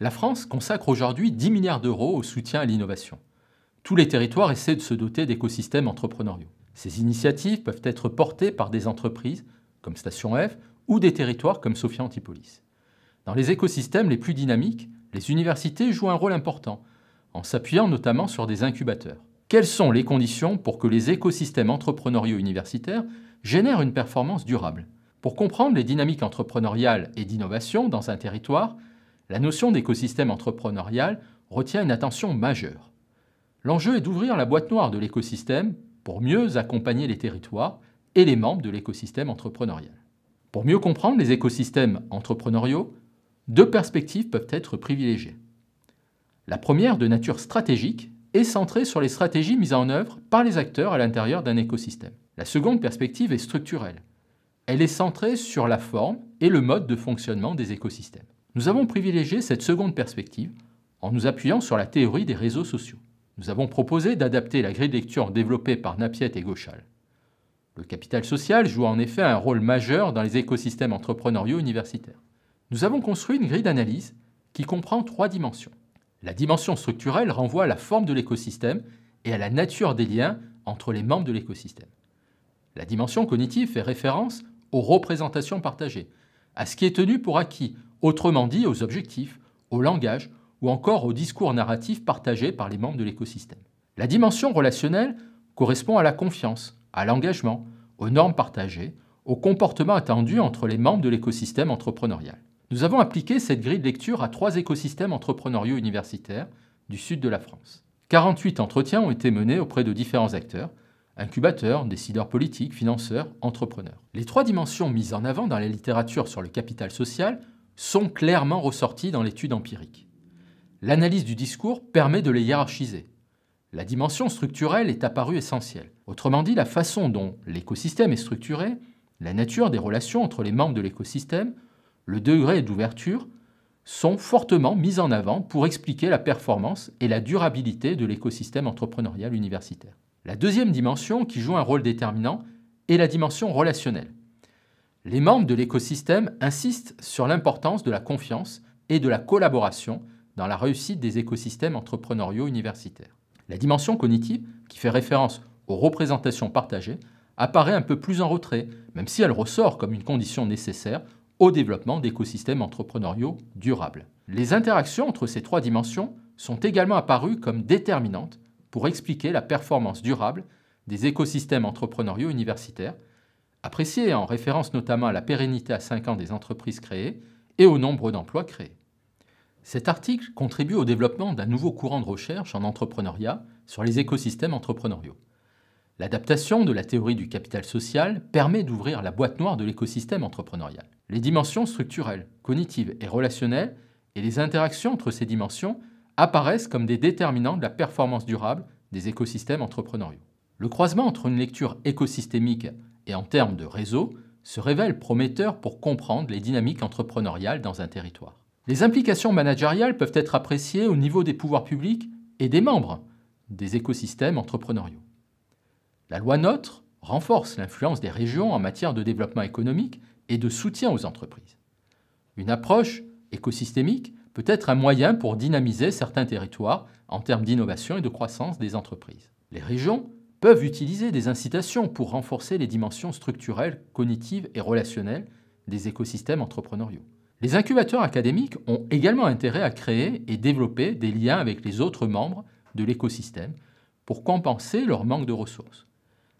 La France consacre aujourd'hui 10 milliards d'euros au soutien à l'innovation. Tous les territoires essaient de se doter d'écosystèmes entrepreneuriaux. Ces initiatives peuvent être portées par des entreprises comme Station F ou des territoires comme Sophia Antipolis. Dans les écosystèmes les plus dynamiques, les universités jouent un rôle important, en s'appuyant notamment sur des incubateurs. Quelles sont les conditions pour que les écosystèmes entrepreneuriaux universitaires génèrent une performance durable? Pour comprendre les dynamiques entrepreneuriales et d'innovation dans un territoire, la notion d'écosystème entrepreneurial retient une attention majeure. L'enjeu est d'ouvrir la boîte noire de l'écosystème pour mieux accompagner les territoires et les membres de l'écosystème entrepreneurial. Pour mieux comprendre les écosystèmes entrepreneuriaux, deux perspectives peuvent être privilégiées. La première, de nature stratégique, est centrée sur les stratégies mises en œuvre par les acteurs à l'intérieur d'un écosystème. La seconde perspective est structurelle. Elle est centrée sur la forme et le mode de fonctionnement des écosystèmes. Nous avons privilégié cette seconde perspective en nous appuyant sur la théorie des réseaux sociaux. Nous avons proposé d'adapter la grille de lecture développée par Napiet et Gauchal. Le capital social joue en effet un rôle majeur dans les écosystèmes entrepreneuriaux universitaires. Nous avons construit une grille d'analyse qui comprend trois dimensions. La dimension structurelle renvoie à la forme de l'écosystème et à la nature des liens entre les membres de l'écosystème. La dimension cognitive fait référence aux représentations partagées, à ce qui est tenu pour acquis, autrement dit aux objectifs, au langage ou encore au discours narratif partagé par les membres de l'écosystème. La dimension relationnelle correspond à la confiance, à l'engagement, aux normes partagées, au comportement attendu entre les membres de l'écosystème entrepreneurial. Nous avons appliqué cette grille de lecture à trois écosystèmes entrepreneuriaux universitaires du sud de la France. 48 entretiens ont été menés auprès de différents acteurs, incubateurs, décideurs politiques, financeurs, entrepreneurs. Les trois dimensions mises en avant dans la littérature sur le capital social sont clairement ressorties dans l'étude empirique. L'analyse du discours permet de les hiérarchiser. La dimension structurelle est apparue essentielle. Autrement dit, la façon dont l'écosystème est structuré, la nature des relations entre les membres de l'écosystème, le degré d'ouverture sont fortement mis en avant pour expliquer la performance et la durabilité de l'écosystème entrepreneurial universitaire. La deuxième dimension qui joue un rôle déterminant est la dimension relationnelle. Les membres de l'écosystème insistent sur l'importance de la confiance et de la collaboration dans la réussite des écosystèmes entrepreneuriaux universitaires. La dimension cognitive, qui fait référence aux représentations partagées, apparaît un peu plus en retrait, même si elle ressort comme une condition nécessaire au développement d'écosystèmes entrepreneuriaux durables. Les interactions entre ces trois dimensions sont également apparues comme déterminantes pour expliquer la performance durable des écosystèmes entrepreneuriaux universitaires, appréciées en référence notamment à la pérennité à 5 ans des entreprises créées et au nombre d'emplois créés. Cet article contribue au développement d'un nouveau courant de recherche en entrepreneuriat sur les écosystèmes entrepreneuriaux. L'adaptation de la théorie du capital social permet d'ouvrir la boîte noire de l'écosystème entrepreneurial. Les dimensions structurelles, cognitives et relationnelles et les interactions entre ces dimensions apparaissent comme des déterminants de la performance durable des écosystèmes entrepreneuriaux. Le croisement entre une lecture écosystémique et en termes de réseau se révèle prometteur pour comprendre les dynamiques entrepreneuriales dans un territoire. Les implications managériales peuvent être appréciées au niveau des pouvoirs publics et des membres des écosystèmes entrepreneuriaux. La loi NOTRe renforce l'influence des régions en matière de développement économique et de soutien aux entreprises. Une approche écosystémique peut être un moyen pour dynamiser certains territoires en termes d'innovation et de croissance des entreprises. Les régions peuvent utiliser des incitations pour renforcer les dimensions structurelles, cognitives et relationnelles des écosystèmes entrepreneuriaux. Les incubateurs académiques ont également intérêt à créer et développer des liens avec les autres membres de l'écosystème pour compenser leur manque de ressources.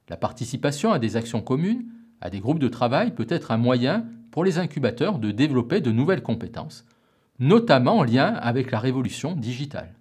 La participation à des actions communes, à des groupes de travail peut être un moyen pour les incubateurs de développer de nouvelles compétences, notamment en lien avec la révolution digitale.